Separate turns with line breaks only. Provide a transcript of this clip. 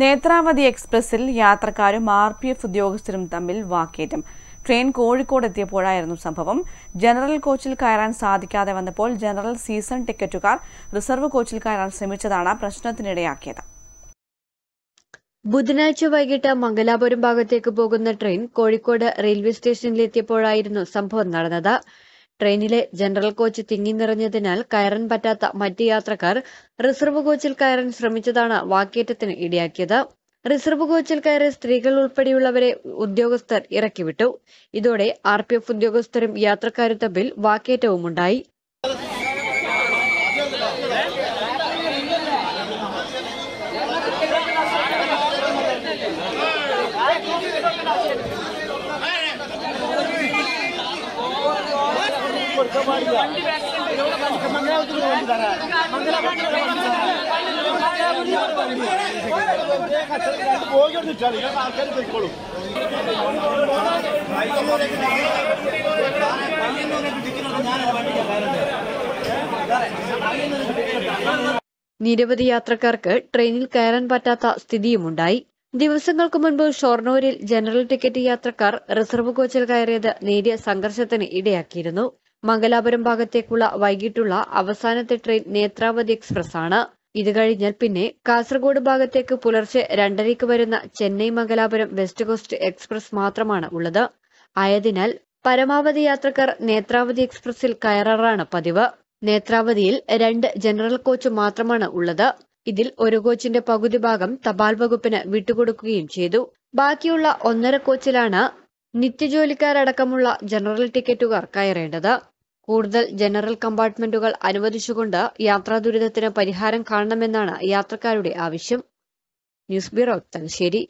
നേത്രാവതി എക്സ്പ്രസിൽ യാത്രക്കാരും R P F ഉദ്യോഗസ്ഥരും തമ്മിൽ വാക്കേറ്റം. ട്രെയിൻ കോഴിക്കോട് എത്തിയപ്പോഴായിരുന്നു സംഭവം. ജനറൽ കോച്ചിൽ കയറാൻ സാധിക്കാതെ വന്നപ്പോൾ ജനറൽ സീസൺ ടിക്കറ്റുകാർ റിസർവ് കോച്ചിൽ കയറാൻ ശ്രമിച്ചതാണ് പ്രശ്നത്തിനിടയാക്കിയത്.
ബുധനാഴ്ച വൈകിട്ട് മംഗലാപുരം ഭാഗത്തേക്ക് പോകുന്ന ട്രെയിൻ കോഴിക്കോട് റെയിൽവേ സ്റ്റേഷനിലെത്തിയപ്പോഴായിരുന്നു സംഭവം നടന്നത്. ട്രെയിനിലെ ജനറൽ കോച്ച് തിങ്ങി നിറഞ്ഞതിനാൽ കയറാൻ പറ്റാത്ത മറ്റ് യാത്രക്കാർ റിസർവ് കോച്ചിൽ കയറാൻ ശ്രമിച്ചതാണ് വാക്കേറ്റത്തിന് ഇടയാക്കിയത്. റിസർവ് കോച്ചിൽ കയറിയ സ്ത്രീകൾ ഉൾപ്പെടെയുള്ളവരെ ഉദ്യോഗസ്ഥർ ഇറക്കിവിട്ടു. ഇതോടെ ആർ പി എഫ് ഉദ്യോഗസ്ഥരും യാത്രക്കാരും തമ്മിൽ വാക്കേറ്റവുമുണ്ടായി. നിരവധി യാത്രക്കാർക്ക് ട്രെയിനിൽ കയറാൻ പറ്റാത്ത സ്ഥിതിയുമുണ്ടായി. ദിവസങ്ങൾക്ക് മുൻപ് ഷൊർണൂരിൽ ജനറൽ ടിക്കറ്റ് യാത്രക്കാർ റിസർവ് കോച്ചിൽ കയറിയത് നേരിയ സംഘർഷത്തിന് ഇടയാക്കിയിരുന്നു. മംഗലാപുരം ഭാഗത്തേക്കുള്ള വൈകിട്ടുള്ള അവസാനത്തെ ട്രെയിൻ നേത്രാവതി എക്സ്പ്രസ് ആണ് ഇത് കഴിഞ്ഞാൽ പിന്നെ കാസർഗോഡ് ഭാഗത്തേക്ക് പുലർച്ചെ രണ്ടരയ്ക്ക് വരുന്ന Chennai Mangalapuram west coast express മാത്രമാണ് ഉള്ളത്. ആയതിനാൽ പരമാവധി യാത്രക്കാർ നേത്രാവതി എക്സ്പ്രസിൽ കയറാറാണ് പതിവ്. നേത്രാവതിയിൽ രണ്ട് ജനറൽ കോച്ച് മാത്രമാണ് ഉള്ളത്. ഇതിൽ ഒരു കോച്ചിന്റെ പകുതി ഭാഗം തപാൽ വകുപ്പിന് വിട്ടുകൊടുക്കുകയും ചെയ്തു. ബാക്കിയുള്ള ഒന്നര കോച്ചിലാണ് നിത്യജോലിക്കാരടക്കമുള്ള ജനറൽ ടിക്കറ്റുകാർ കയറേണ്ടത്. കൂടുതൽ ജനറൽ കമ്പാർട്ട്മെന്റുകൾ അനുവദിച്ചുകൊണ്ട് യാത്രാ ദുരിതത്തിന് പരിഹാരം കാണണമെന്നാണ് യാത്രക്കാരുടെ ആവശ്യം. News bureau Thalassery.